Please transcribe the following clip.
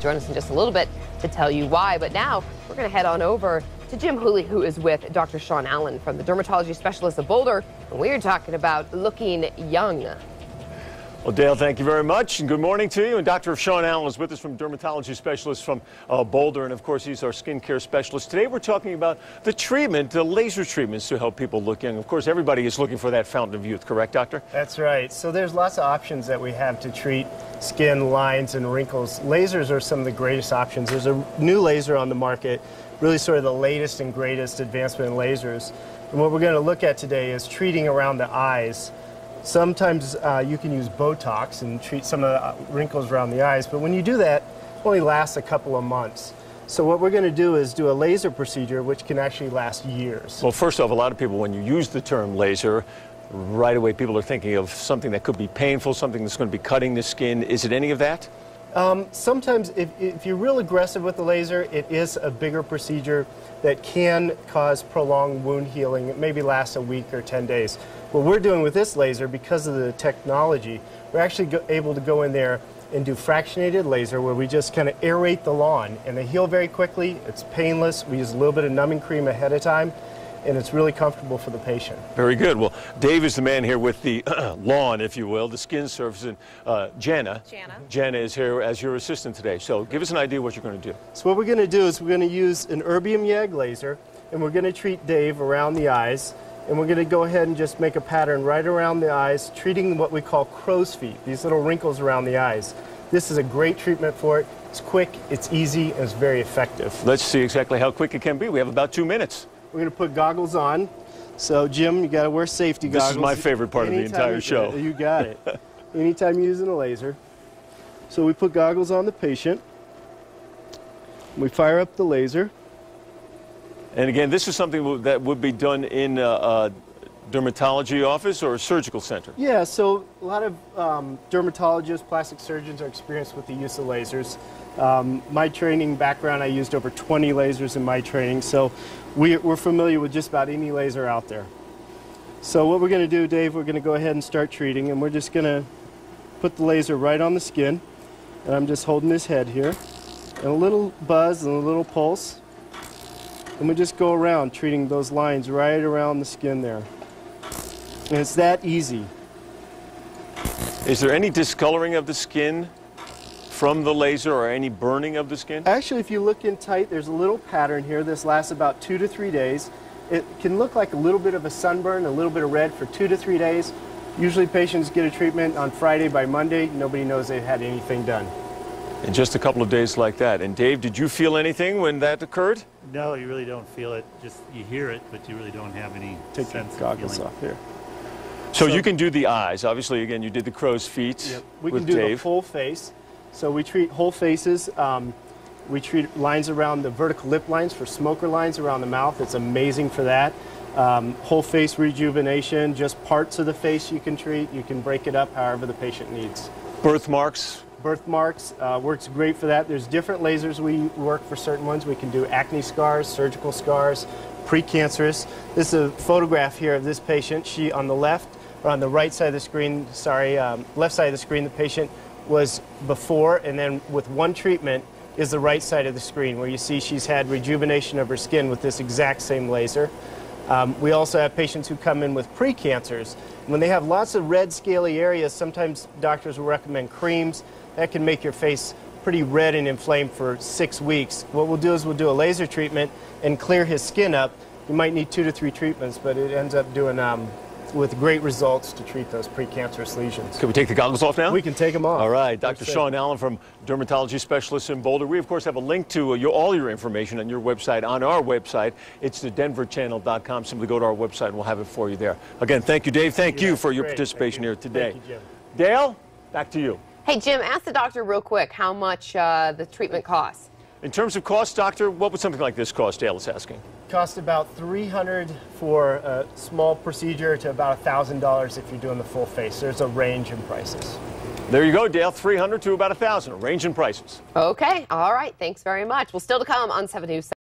Join us in just a little bit to tell you why. But now we're going to head on over to Jim Hooley, who is with Dr. Shawn Allen from the dermatology specialist of Boulder. And we're talking about looking young. Well, Dale, thank you very much, and good morning to you. And Dr. Shawn Allen is with us from dermatology specialist from uh, Boulder, and of course, he's our skincare specialist. Today, we're talking about the treatment, the laser treatments to help people look young. Of course, everybody is looking for that fountain of youth, correct, doctor? That's right. So there's lots of options that we have to treat skin lines and wrinkles. Lasers are some of the greatest options. There's a new laser on the market, really sort of the latest and greatest advancement in lasers. And what we're going to look at today is treating around the eyes. Sometimes uh, you can use Botox and treat some of the uh, wrinkles around the eyes, but when you do that, it only lasts a couple of months. So what we're going to do is do a laser procedure which can actually last years. Well, first off, a lot of people, when you use the term laser, right away people are thinking of something that could be painful, something that's going to be cutting the skin. Is it any of that? Um, sometimes, if, if, you're real aggressive with the laser, it is a bigger procedure that can cause prolonged wound healing. It maybe lasts a week or 10 days. What we're doing with this laser, because of the technology, we're actually go, able to go in there and do fractionated laser where we just kind of aerate the lawn and they heal very quickly. It's painless. We use a little bit of numbing cream ahead of time and it's really comfortable for the patient. Very good. Well, Dave is the man here with the lawn, if you will, the skin surface, and uh, Jana. Jana. Jana is here as your assistant today. So give us an idea what you're going to do. So what we're going to do is we're going to use an erbium YAG laser, and we're going to treat Dave around the eyes. And we're going to go ahead and just make a pattern right around the eyes, treating what we call crow's feet, these little wrinkles around the eyes. This is a great treatment for it. It's quick, it's easy, and it's very effective. Let's see exactly how quick it can be. We have about two minutes. We're going to put goggles on. So, Jim, you got to wear safety this goggles. This is my favorite part Anytime of the entire show. You got it. Anytime you're using a laser. So we put goggles on the patient. We fire up the laser. And again, this is something that would be done in a, a dermatology office or a surgical center? Yeah, so a lot of um, dermatologists, plastic surgeons are experienced with the use of lasers. Um, my training background, I used over 20 lasers in my training, so we, we're familiar with just about any laser out there. So what we're going to do, Dave, we're going to go ahead and start treating, and we're just going to put the laser right on the skin. And I'm just holding his head here. And a little buzz and a little pulse. And we just go around treating those lines right around the skin there. And it's that easy. Is there any discoloring of the skin from the laser or any burning of the skin? Actually, if you look in tight, there's a little pattern here. This lasts about two to three days. It can look like a little bit of a sunburn, a little bit of red for two to three days. Usually patients get a treatment on Friday by Monday. Nobody knows they've had anything done. In just a couple of days like that. And Dave, did you feel anything when that occurred? No, you really don't feel it. Just you hear it, but you really don't have any Take sense the goggles of off here. So, so, you can do the eyes. Obviously, again, you did the crow's feet. Yep. We can do Dave. the whole face. So we treat whole faces. Um, we treat lines around the vertical lip lines for smoker lines around the mouth. It's amazing for that. Um, whole face rejuvenation, just parts of the face you can treat. You can break it up however the patient needs. Birthmarks? Birthmarks uh, works great for that. There's different lasers we work for certain ones. We can do acne scars, surgical scars, precancerous. This is a photograph here of this patient. She on the left, or on the right side of the screen, sorry, um, left side of the screen, the patient was before, and then with one treatment is the right side of the screen where you see she's had rejuvenation of her skin with this exact same laser. Um, we also have patients who come in with precancers. When they have lots of red scaly areas, sometimes doctors will recommend creams. That can make your face pretty red and inflamed for six weeks. What we'll do is we'll do a laser treatment and clear his skin up. You might need two to three treatments, but it ends up doing um, with great results to treat those precancerous lesions. Can we take the goggles off now? We can take them off. All right, Dr. Shawn Allen from Dermatology Specialist in Boulder. We, of course, have a link to uh, your, all your information on your website, on our website. It's the denverchannel.com. Simply go to our website and we'll have it for you there. Again, thank you, Dave. Thank yeah, you for your great. participation you. here today. Thank you, Jim. Dale, back to you. Hey, Jim, ask the doctor real quick how much uh, the treatment costs. In terms of cost, doctor, what would something like this cost? Dale is asking. Cost about 300 for a small procedure to about $1,000 if you're doing the full face. There's a range in prices. There you go, Dale. 300 to about 1,000, a range in prices. Okay, all right. Thanks very much. Well, still to come on 7 News.